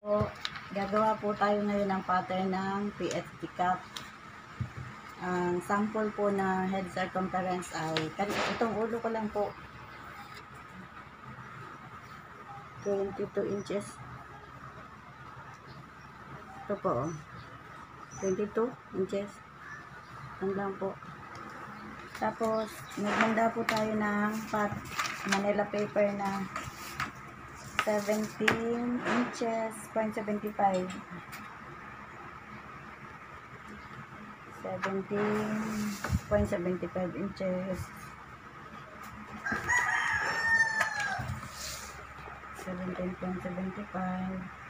Po, gagawa po tayo ngayon ng pattern ng PFT cup. Ang sample po na head circumference ay, itong ulo ko lang po. 22 inches. Ito po, oh. 22 inches. Yan lang po. Tapos, naghanda po tayo ng pat Manila paper na 17 inches, 0.75. 17.75 inches. 17.75.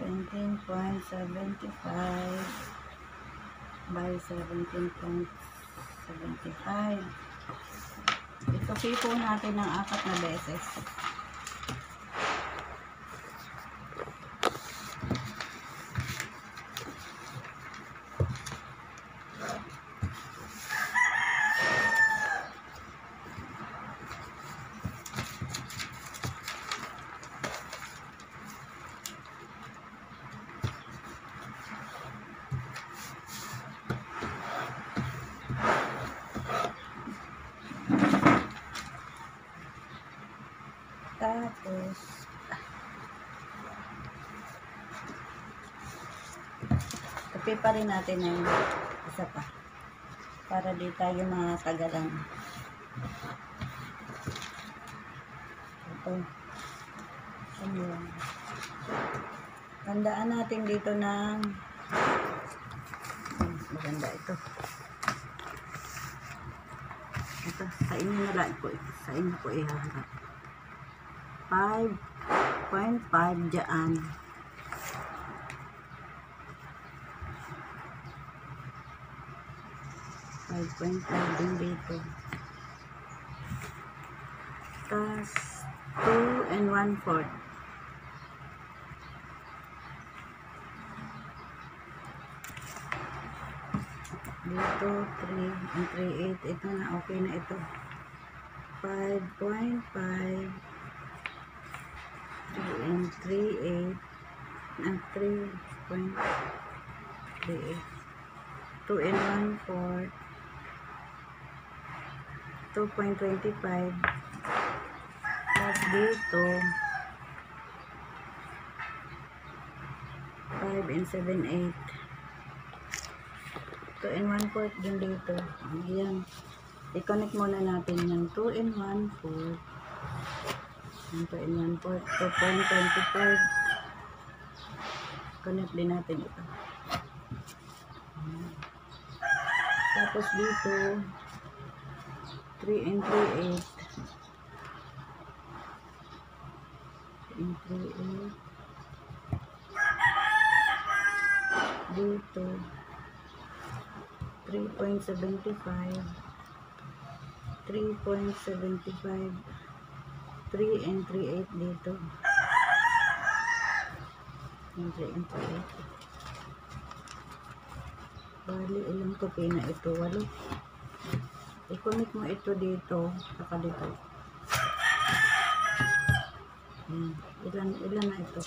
Seventeen point seventy-five by seventeen point seventy-five. Ito po natin ng apat na beses. Tapos, rin natin ng isa pa. Para di tayo mga tagalan. Ito. Ano yan? Tandaan natin dito ng Hmm, maganda ito. Ito, sa inyo na lang ko. Sa inyo ko ihaharap. 5.5 dyan. Five point five din dito. Tas two and one fourth. Dito, 3 and 3 8. Ito na, okay na ito. 5.5 3 and 3 8 and 3.38 2 and 1 4 2.25 plus dito 5 and 7 8 2 and 1 fourth din dito. Ayan. I-connect muna natin yung 2 and 1 fourth. Yung 2 and 1 fourth. 2.25 connect din natin ito. Tapos dito 3 and 3 8 3 and 3 8 dito. 3.75 3.75 3 and 3 8 dito. And 3 and 3 8 bali ilang kopi na ito. Walo i-connect mo ito dito saka dito Hmm, ilan ilan na ito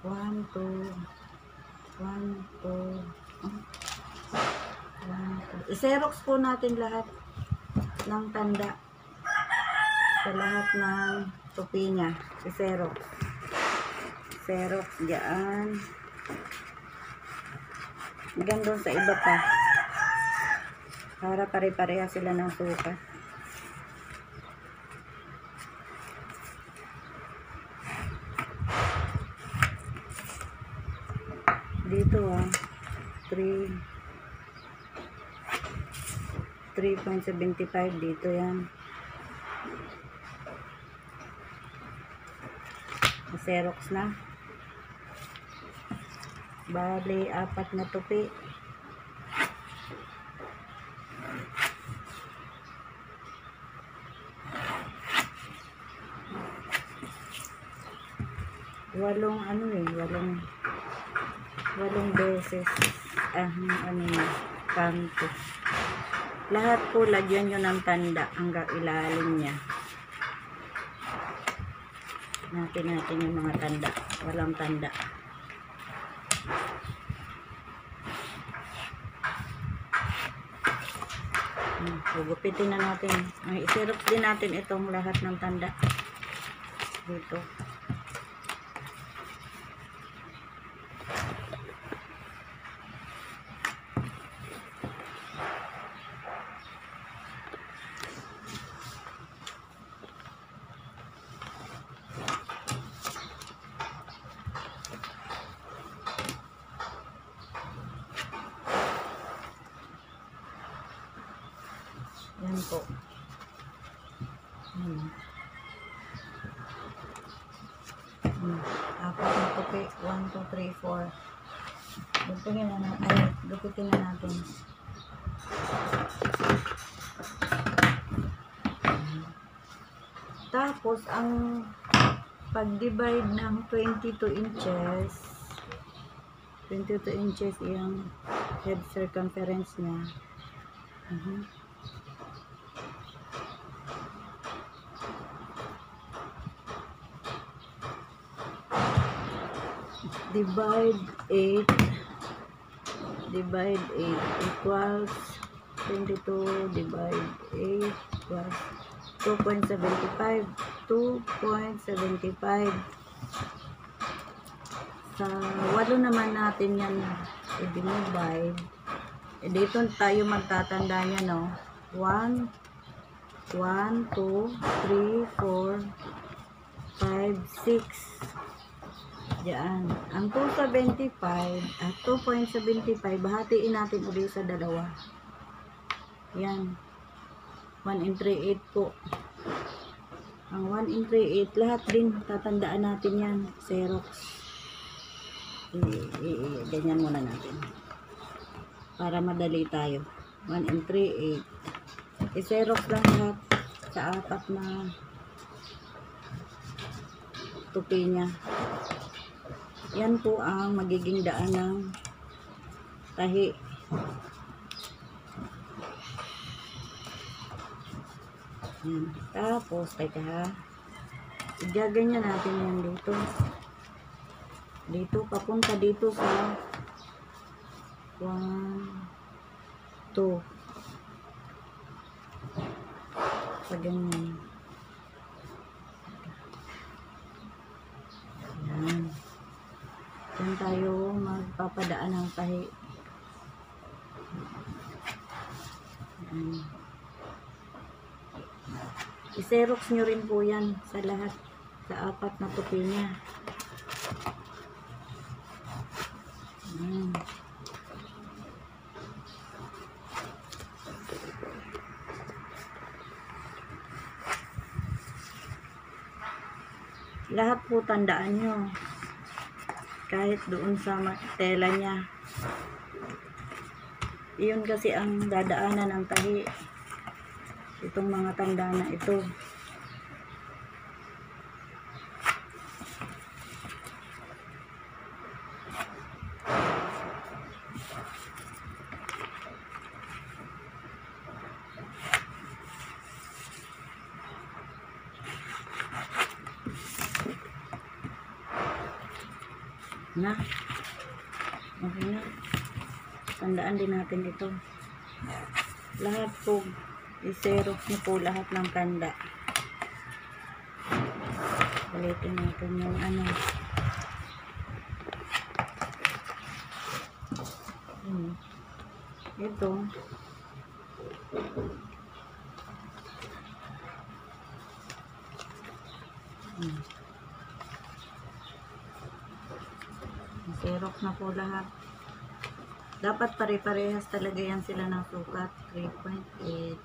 One, two. One, two. Oh. One, two. I-xerox po natin lahat ng tanda. Sa lahat ng tupi niya. I-xerox. Xerox dyan. Hanggang doon sa iba pa. Para pare-pareha sila ng sukat. Dito ah. 3 3.75 dito yan. Xerox na. Bali, apat na tupi. Walong ano eh, walong walong beses ah, ano na, kanto. Lahat po lagyan nyo ng tanda hanggang ilalim niya. Natin natin yung mga tanda. Walang tanda. Hmm, Gugupitin na natin. Ay, Isirop din natin itong lahat ng tanda. Dito. Yan po. Yan. Hmm. Apat na tupi. 1, 2, 3, 4. Dupitin na natin. Ay, dupitin na natin. Hmm. Tapos, ang pag-divide ng 22 inches, 22 inches yung head circumference niya. Mhm. Divide 8 divide 8 equals 22 divide 8 equals 2.75 2.75 sa walo naman natin yan i-divide. Eh, dito tayo magtatanda niya no? 1 1, 2, 3, 4 5, 6 Diyan. Ang 275 at 2.75, bahatiin natin ulit sa dalawa. Yan. 1 in 3, 8 po. Ang 1 in 3, 8, lahat din, tatandaan natin yan. Xerox. I, i, i, ganyan muna natin. Para madali tayo. 1 in 3, 8. I-xerox lahat sa apat na tupi niya. Yan po ang magiging daan ng tahi. Yan. Tapos, teka ha. Igaganyan natin yan dito. Dito, papunta dito sa 1, 2. Sa ganyan. Yan. Diyan tayo magpapadaan ng tahi. Yan. I-xerox nyo rin po yan sa lahat. Sa apat na tupi niya. Yan. Lahat po tandaan nyo kahit doon sa tela niya. Iyon kasi ang dadaanan ng tahi. Itong mga tanda na ito. Na. Okay na. Tandaan din natin ito. Lahat po, i-xerox niyo po lahat ng tanda. Balitin natin yung ano. Hmm. Ito. Hmm. Xerox na po lahat. Dapat pare-parehas talaga yan sila ng sukat. 3.8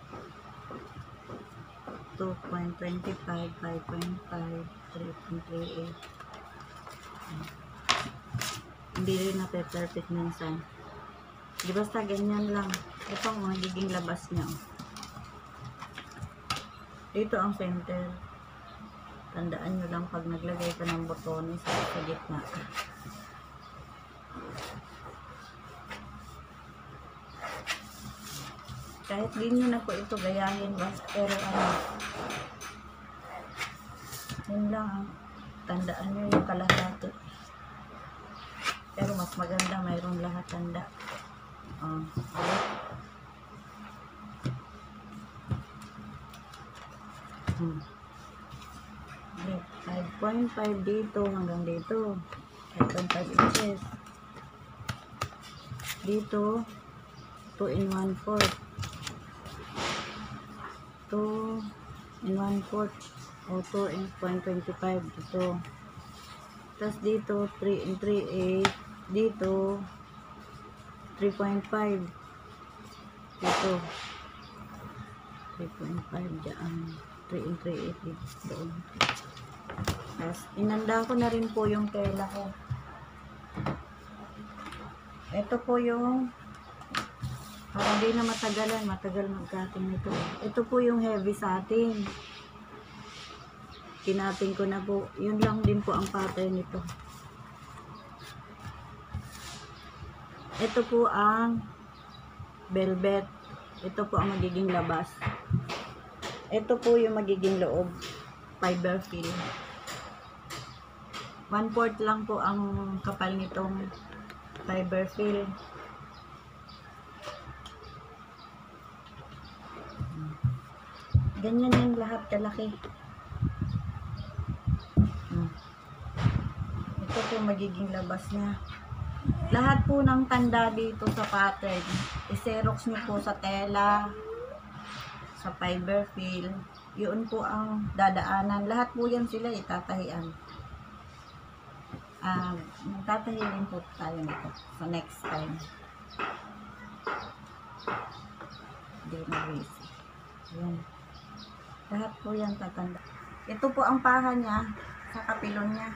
2.25 5.5 3.38 Hindi rin na perfect minsan. Di basta ganyan lang. Ito ang magiging labas niya. Dito ang center. Tandaan nyo lang pag naglagay ka ng botones sa gitna. Kahit nyo na po ito gayahin ba? Pero ano, yun lang ang tandaan nyo yung kalahati. Pero mas maganda mayroong lahat tanda. Oh, Hmm. Okay, 5.5 dito hanggang dito. 5.5 inches. Dito, 2 in 1 fourth. 2 in 1 fourth. O 2 in 0.25 dito. Tapos dito, 3 in 3 8. Dito, 3.5. Dito. 3.5 dyan. 3 in 3 8 dito. Doon. Tapos, inanda ko na rin po yung tela ko. Ito po yung para di na matagalan, matagal magkating nito. Ito po yung heavy sa atin. Kinating ko na po. Yun lang din po ang pattern nito. Ito po ang velvet. Ito po ang magiging labas. Ito po yung magiging loob. Fiber fill. One fourth lang po ang kapal nitong fiber fill. Ganyan yan lahat kalaki. Hmm. Ito po magiging labas niya. Lahat po ng tanda dito sa pattern, iserox niyo po sa tela, sa fiber fill. Yun po ang dadaanan. Lahat po yan sila itatahian. Ah, magtatahi rin po tayo nito sa next time. Hindi na busy. Yan. Lahat po yan tatanda. Ito po ang paha niya sa kapilon niya.